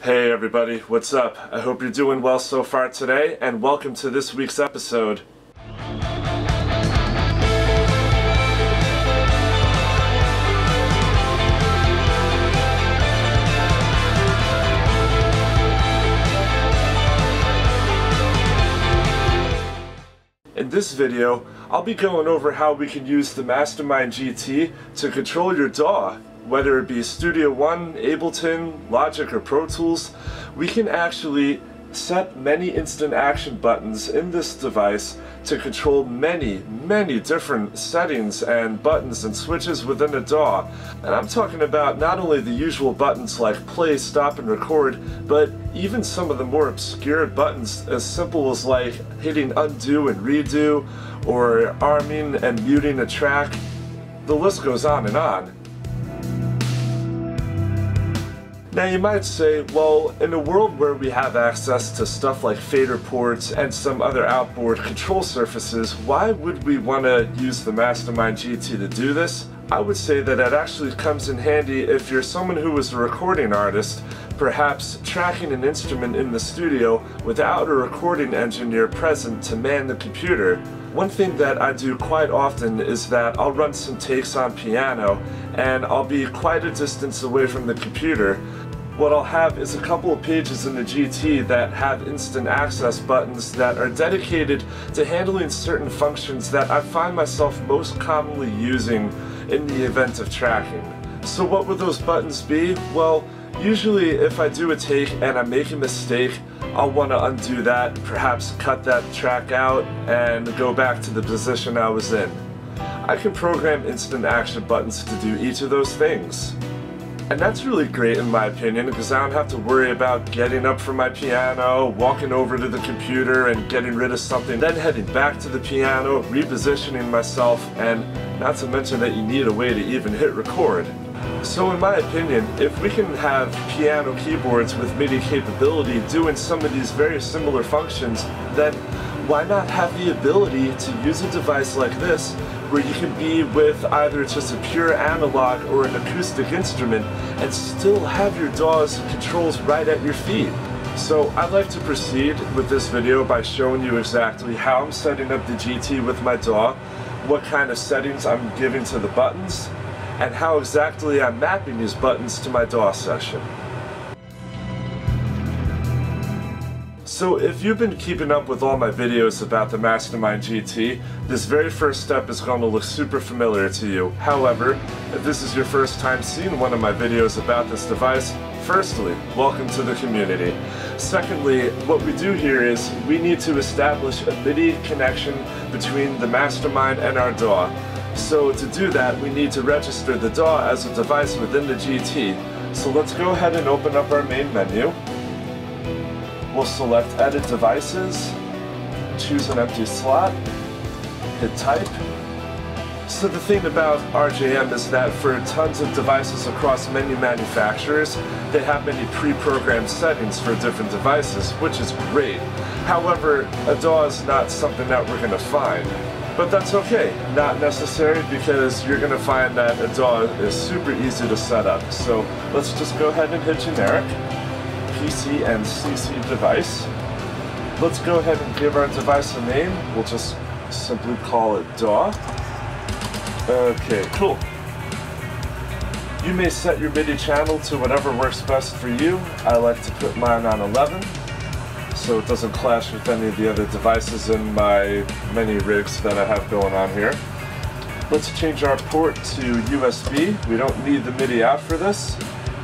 Hey everybody, what's up? I hope you're doing well so far today, and welcome to this week's episode. In this video, I'll be going over how we can use the Mastermind GT to control your DAW. Whether it be Studio One, Ableton, Logic, or Pro Tools, we can actually set many instant action buttons in this device to control many, many different settings and buttons and switches within a DAW. And I'm talking about not only the usual buttons like play, stop, and record, but even some of the more obscure buttons as simple as like hitting undo and redo, or arming and muting a track. The list goes on and on. Now you might say, well, in a world where we have access to stuff like FaderPorts and some other outboard control surfaces, why would we want to use the Mastermind GT to do this? I would say that it actually comes in handy if you're someone who is a recording artist, perhaps tracking an instrument in the studio without a recording engineer present to man the computer. One thing that I do quite often is that I'll run some takes on piano and I'll be quite a distance away from the computer what I'll have is a couple of pages in the GT that have instant access buttons that are dedicated to handling certain functions that I find myself most commonly using in the event of tracking. So what would those buttons be? Well, usually if I do a take and I make a mistake, I'll want to undo that, perhaps cut that track out, and go back to the position I was in. I can program instant action buttons to do each of those things. And that's really great in my opinion because I don't have to worry about getting up from my piano, walking over to the computer and getting rid of something, then heading back to the piano, repositioning myself, and not to mention that you need a way to even hit record. So in my opinion, if we can have piano keyboards with MIDI capability doing some of these very similar functions, then why not have the ability to use a device like this where you can be with either just a pure analog or an acoustic instrument and still have your DAW's controls right at your feet. So I'd like to proceed with this video by showing you exactly how I'm setting up the GT with my DAW, what kind of settings I'm giving to the buttons, and how exactly I'm mapping these buttons to my DAW session. So if you've been keeping up with all my videos about the Mastermind GT, this very first step is going to look super familiar to you. However, if this is your first time seeing one of my videos about this device, firstly, welcome to the community. Secondly, what we do here is we need to establish a MIDI connection between the Mastermind and our DAW. So to do that, we need to register the DAW as a device within the GT. So let's go ahead and open up our main menu. We'll select Edit Devices, choose an empty slot, hit Type. So the thing about RJM is that for tons of devices across many manufacturers, they have many pre-programmed settings for different devices, which is great. However, a DAW is not something that we're going to find. But that's okay, not necessary because you're going to find that a DAW is super easy to set up. So let's just go ahead and hit generic. PC and CC device. Let's go ahead and give our device a name. We'll just simply call it DAW. Okay, cool. You may set your MIDI channel to whatever works best for you. I like to put mine on 11 so it doesn't clash with any of the other devices in my many rigs that I have going on here. Let's change our port to USB. We don't need the MIDI out for this.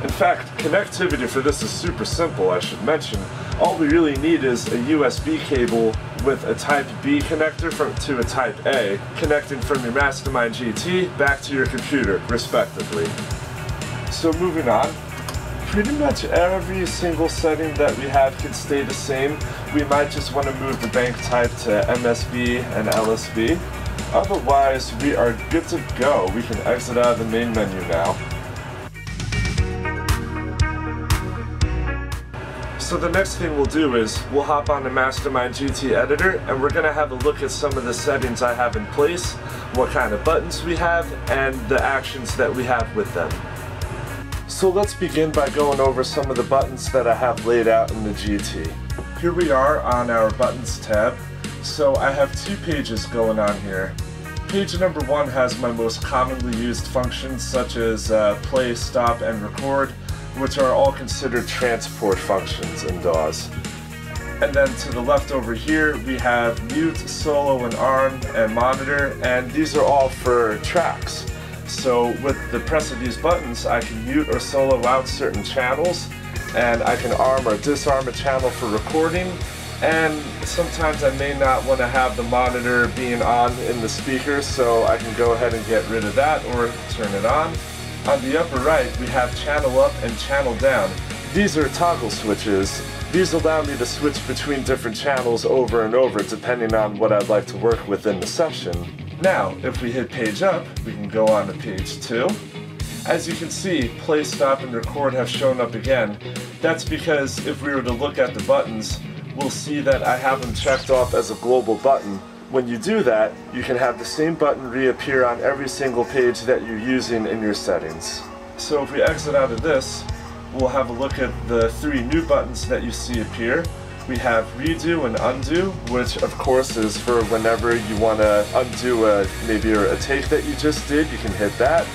In fact, connectivity for this is super simple, I should mention. All we really need is a USB cable with a Type B connector from, to a Type A, connecting from your Mastermind GT back to your computer, respectively. So moving on, pretty much every single setting that we have can stay the same. We might just want to move the bank type to MSB and LSB. Otherwise, we are good to go. We can exit out of the main menu now. So the next thing we'll do is we'll hop on the Mastermind GT editor and we're going to have a look at some of the settings I have in place, what kind of buttons we have, and the actions that we have with them. So let's begin by going over some of the buttons that I have laid out in the GT. Here we are on our buttons tab. So I have two pages going on here. Page number one has my most commonly used functions such as uh, play, stop, and record, which are all considered transport functions in DAWs. And then to the left over here, we have mute, solo, and arm, and monitor, and these are all for tracks. So with the press of these buttons, I can mute or solo out certain channels, and I can arm or disarm a channel for recording, and sometimes I may not want to have the monitor being on in the speaker, so I can go ahead and get rid of that or turn it on. On the upper right, we have channel up and channel down. These are toggle switches, these allow me to switch between different channels over and over depending on what I'd like to work with in the session. Now, if we hit page up, we can go on to page 2. As you can see, play, stop, and record have shown up again. That's because if we were to look at the buttons, we'll see that I have them checked off as a global button. When you do that, you can have the same button reappear on every single page that you're using in your settings. So if we exit out of this, we'll have a look at the three new buttons that you see appear. We have redo and undo, which of course is for whenever you want to undo a, maybe a take that you just did, you can hit that,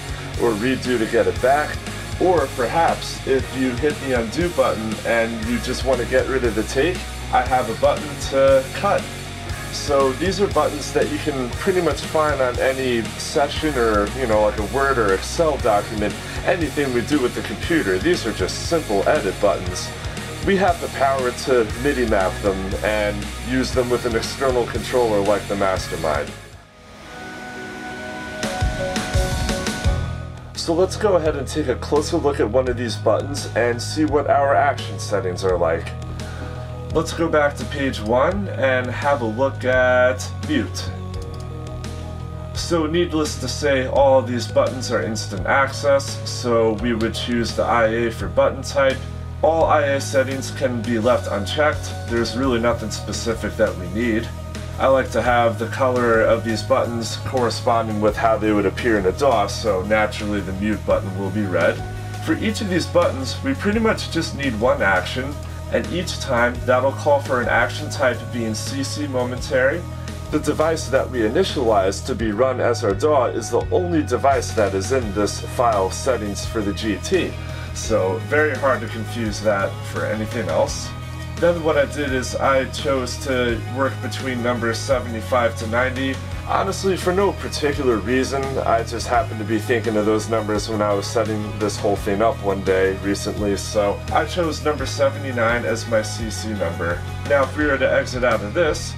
or redo to get it back. Or perhaps if you hit the undo button and you just want to get rid of the take, I have a button to cut. So these are buttons that you can pretty much find on any session or, you know, like a Word or Excel document, anything we do with the computer. These are just simple edit buttons. We have the power to MIDI map them and use them with an external controller like the Mastermind. So let's go ahead and take a closer look at one of these buttons and see what our action settings are like. Let's go back to page one and have a look at mute. So needless to say, all these buttons are instant access, so we would choose the IA for button type. All IA settings can be left unchecked, there's really nothing specific that we need. I like to have the color of these buttons corresponding with how they would appear in a DOS, so naturally the mute button will be red. For each of these buttons, we pretty much just need one action, and each time that'll call for an action type being CC momentary. The device that we initialize to be run as our DAW is the only device that is in this file settings for the GT, so very hard to confuse that for anything else. Then what I did is I chose to work between numbers 75 to 90 Honestly, for no particular reason, I just happened to be thinking of those numbers when I was setting this whole thing up one day recently, so I chose number 79 as my CC number. Now if we were to exit out of this,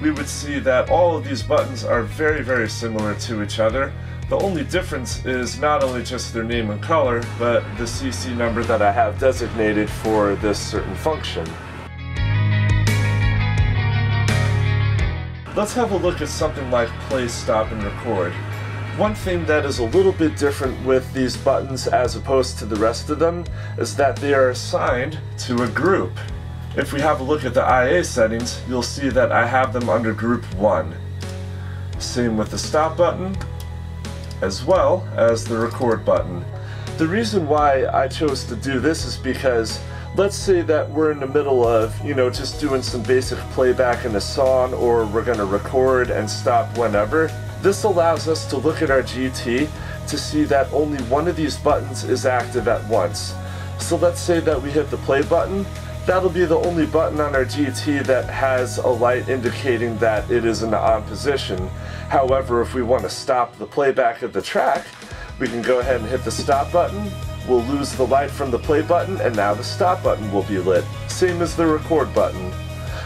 we would see that all of these buttons are very, very similar to each other. The only difference is not only just their name and color, but the CC number that I have designated for this certain function. Let's have a look at something like play, stop, and record. One thing that is a little bit different with these buttons as opposed to the rest of them is that they are assigned to a group. If we have a look at the IA settings, you'll see that I have them under group 1. Same with the stop button, as well as the record button. The reason why I chose to do this is because let's say that we're in the middle of, you know, just doing some basic playback in a song or we're going to record and stop whenever. This allows us to look at our GT to see that only one of these buttons is active at once. So let's say that we hit the play button. That'll be the only button on our GT that has a light indicating that it is in the on position. However, if we want to stop the playback of the track, we can go ahead and hit the stop button We'll lose the light from the play button and now the stop button will be lit, same as the record button.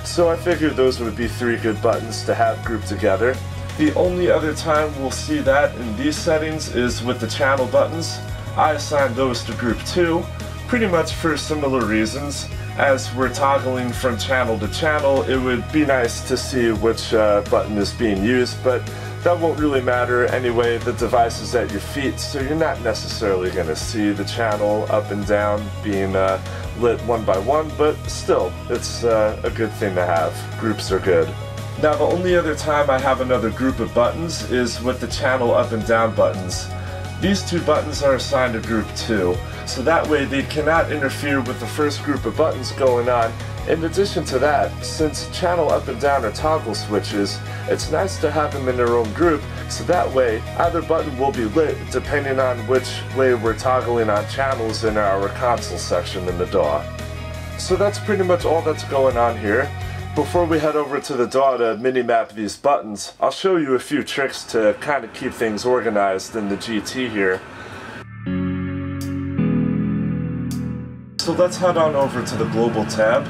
So I figured those would be three good buttons to have grouped together. The only other time we'll see that in these settings is with the channel buttons. I assigned those to group 2, pretty much for similar reasons. As we're toggling from channel to channel, it would be nice to see which uh, button is being used, but that won't really matter anyway. The device is at your feet, so you're not necessarily going to see the channel up and down being uh, lit one by one, but still, it's uh, a good thing to have. Groups are good. Now the only other time I have another group of buttons is with the channel up and down buttons. These two buttons are assigned to group 2, so that way they cannot interfere with the first group of buttons going on. In addition to that, since channel up and down are toggle switches, it's nice to have them in their own group, so that way either button will be lit depending on which way we're toggling on channels in our console section in the DAW. So that's pretty much all that's going on here. Before we head over to the DAW to MIDI-map these buttons, I'll show you a few tricks to kind of keep things organized in the GT here. So let's head on over to the Global tab,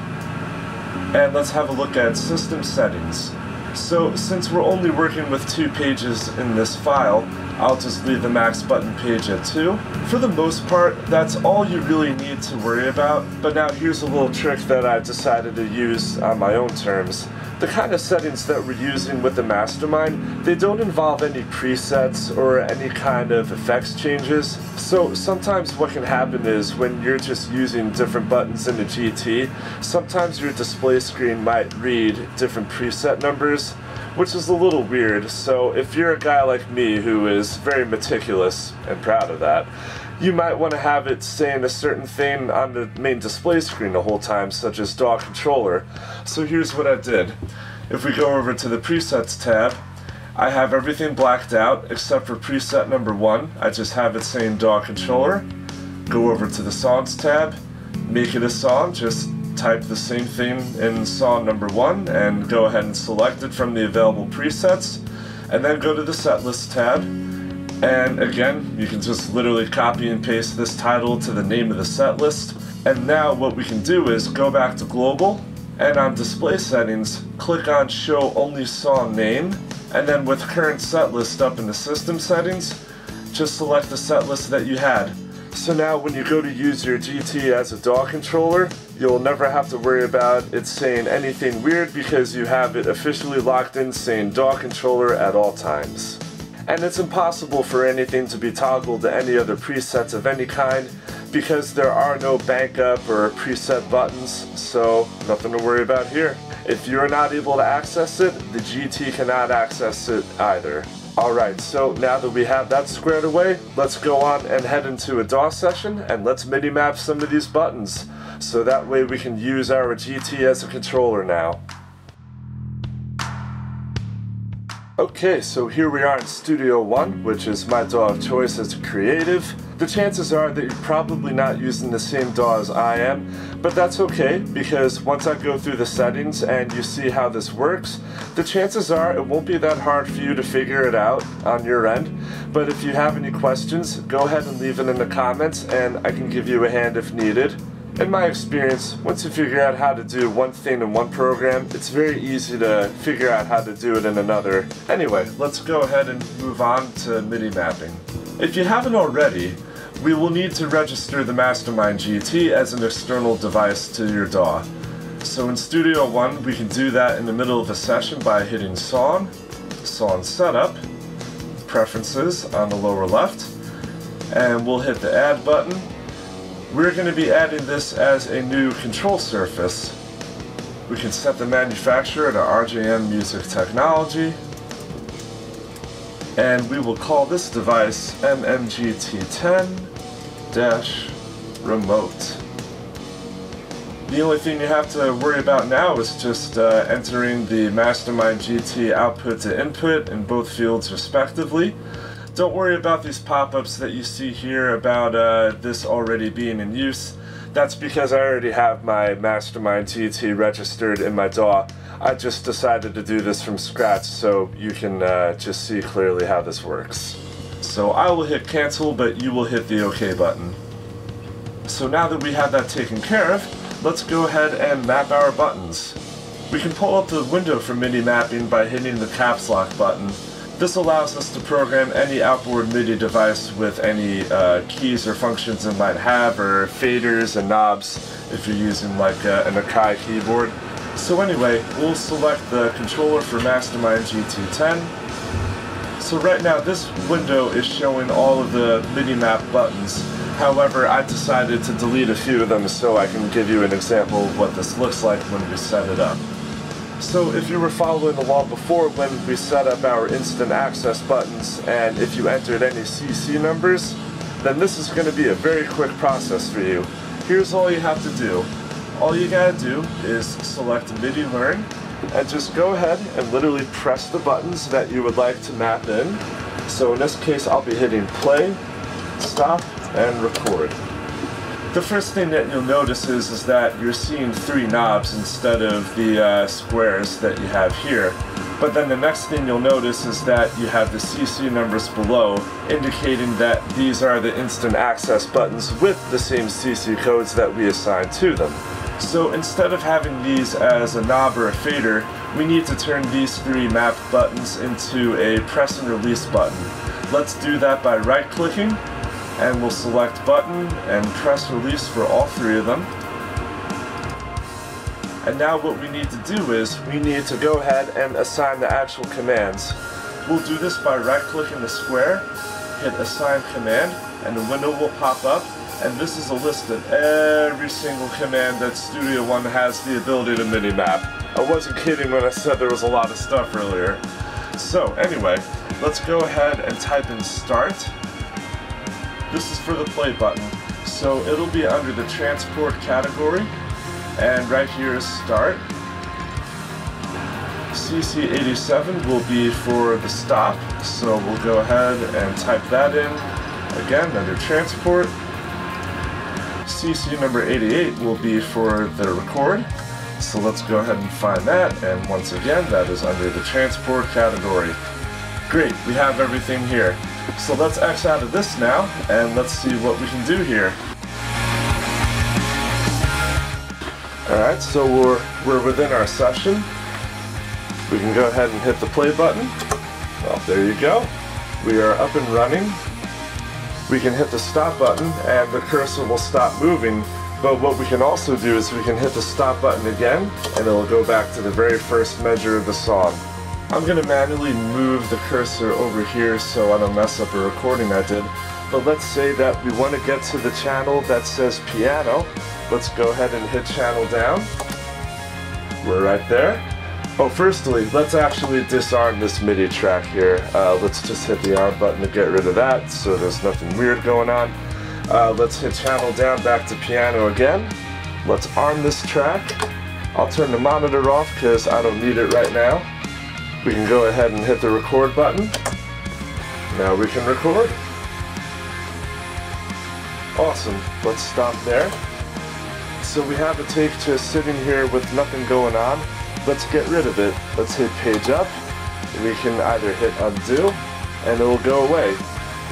and let's have a look at System Settings. So since we're only working with two pages in this file, I'll just leave the max button page at 2. For the most part, that's all you really need to worry about, but now here's a little trick that I've decided to use on my own terms. The kind of settings that we're using with the Mastermind, they don't involve any presets or any kind of effects changes. So sometimes what can happen is when you're just using different buttons in the GT, sometimes your display screen might read different preset numbers which is a little weird. So if you're a guy like me who is very meticulous and proud of that, you might want to have it saying a certain thing on the main display screen the whole time, such as DAW controller. So here's what I did. If we go over to the presets tab, I have everything blacked out except for preset number one. I just have it saying DAW controller. Go over to the songs tab, make it a song, just type the same thing in song number one and go ahead and select it from the available presets and then go to the setlist tab and again you can just literally copy and paste this title to the name of the set list. and now what we can do is go back to global and on display settings click on show only song name and then with current set list up in the system settings just select the set list that you had so now when you go to use your GT as a DAW controller, you'll never have to worry about it saying anything weird because you have it officially locked in saying DAW controller at all times. And it's impossible for anything to be toggled to any other presets of any kind because there are no bank up or preset buttons, so nothing to worry about here. If you're not able to access it, the GT cannot access it either. Alright, so now that we have that squared away, let's go on and head into a DAW session and let's MIDI-map some of these buttons. So that way we can use our GT as a controller now. Okay, so here we are in Studio One, which is my DAW of choice as a creative. The chances are that you're probably not using the same DAW as I am, but that's okay because once I go through the settings and you see how this works, the chances are it won't be that hard for you to figure it out on your end. But if you have any questions, go ahead and leave it in the comments and I can give you a hand if needed. In my experience, once you figure out how to do one thing in one program, it's very easy to figure out how to do it in another. Anyway, let's go ahead and move on to MIDI mapping. If you haven't already, we will need to register the Mastermind GT as an external device to your DAW. So in Studio One, we can do that in the middle of a session by hitting Song, Song Setup, Preferences on the lower left, and we'll hit the Add button. We're going to be adding this as a new control surface. We can set the manufacturer to RJM Music Technology, and we will call this device MMGT10-remote. The only thing you have to worry about now is just uh, entering the Mastermind GT output to input in both fields respectively. Don't worry about these pop-ups that you see here about uh, this already being in use. That's because I already have my Mastermind GT registered in my DAW. I just decided to do this from scratch so you can uh, just see clearly how this works. So I will hit cancel, but you will hit the OK button. So now that we have that taken care of, let's go ahead and map our buttons. We can pull up the window for MIDI mapping by hitting the caps lock button. This allows us to program any outboard MIDI device with any uh, keys or functions it might have, or faders and knobs if you're using like uh, an Akai keyboard. So anyway, we'll select the controller for Mastermind GT10. So right now this window is showing all of the MIDI-map buttons. However, I decided to delete a few of them so I can give you an example of what this looks like when we set it up. So if you were following along before when we set up our instant access buttons and if you entered any CC numbers, then this is going to be a very quick process for you. Here's all you have to do. All you gotta do is select MIDI Learn and just go ahead and literally press the buttons that you would like to map in. So in this case, I'll be hitting play, stop, and record. The first thing that you'll notice is, is that you're seeing three knobs instead of the uh, squares that you have here. But then the next thing you'll notice is that you have the CC numbers below, indicating that these are the instant access buttons with the same CC codes that we assigned to them. So instead of having these as a knob or a fader, we need to turn these three mapped buttons into a press and release button. Let's do that by right clicking and we'll select button and press release for all three of them. And now what we need to do is we need to go ahead and assign the actual commands. We'll do this by right clicking the square, hit assign command, and the window will pop up and this is a list of every single command that Studio One has the ability to MIDI-map. I wasn't kidding when I said there was a lot of stuff earlier. So anyway, let's go ahead and type in start. This is for the play button. So it'll be under the transport category and right here is start. CC87 will be for the stop, so we'll go ahead and type that in again under transport. CC number 88 will be for the record. So let's go ahead and find that, and once again, that is under the transport category. Great, we have everything here. So let's X out of this now, and let's see what we can do here. Alright, so we're, we're within our session. We can go ahead and hit the play button. Well, there you go. We are up and running we can hit the stop button and the cursor will stop moving. But what we can also do is we can hit the stop button again and it'll go back to the very first measure of the song. I'm going to manually move the cursor over here so I don't mess up a recording I did. But let's say that we want to get to the channel that says piano. Let's go ahead and hit channel down. We're right there. Oh, firstly, let's actually disarm this MIDI track here. Uh, let's just hit the arm button to get rid of that so there's nothing weird going on. Uh, let's hit channel down back to piano again. Let's arm this track. I'll turn the monitor off because I don't need it right now. We can go ahead and hit the record button. Now we can record. Awesome. Let's stop there. So we have a tape just sitting here with nothing going on. Let's get rid of it. Let's hit page up. We can either hit undo and it'll go away.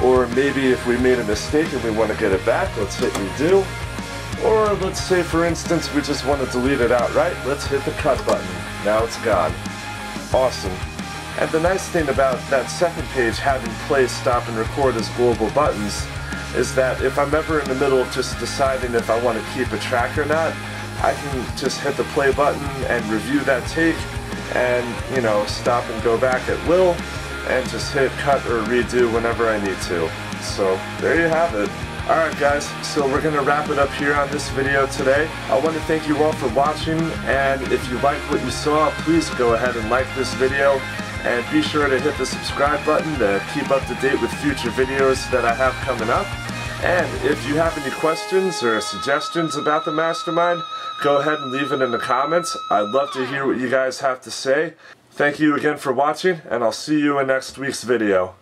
Or maybe if we made a mistake and we want to get it back, let's hit redo. Or let's say for instance we just want to delete it outright, let's hit the cut button. Now it's gone. Awesome. And the nice thing about that second page having play, stop, and record as global buttons is that if I'm ever in the middle of just deciding if I want to keep a track or not, I can just hit the play button and review that take and, you know, stop and go back at will and just hit cut or redo whenever I need to. So there you have it. Alright guys, so we're going to wrap it up here on this video today. I want to thank you all for watching and if you liked what you saw, please go ahead and like this video and be sure to hit the subscribe button to keep up to date with future videos that I have coming up. And if you have any questions or suggestions about the Mastermind, go ahead and leave it in the comments. I'd love to hear what you guys have to say. Thank you again for watching, and I'll see you in next week's video.